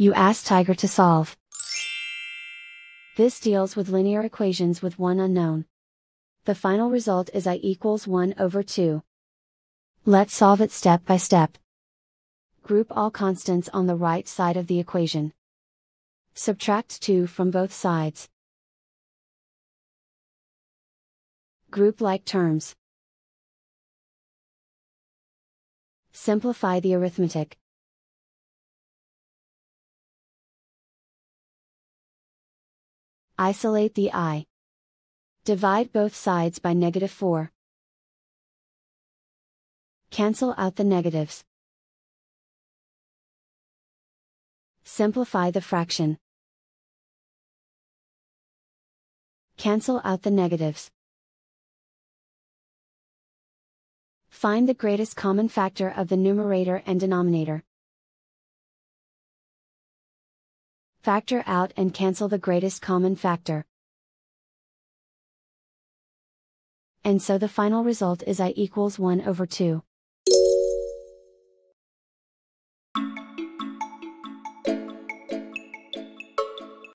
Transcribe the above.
You ask Tiger to solve. This deals with linear equations with one unknown. The final result is i equals 1 over 2. Let's solve it step by step. Group all constants on the right side of the equation. Subtract 2 from both sides. Group like terms. Simplify the arithmetic. Isolate the i. Divide both sides by negative 4. Cancel out the negatives. Simplify the fraction. Cancel out the negatives. Find the greatest common factor of the numerator and denominator. Factor out and cancel the greatest common factor. And so the final result is i equals 1 over 2.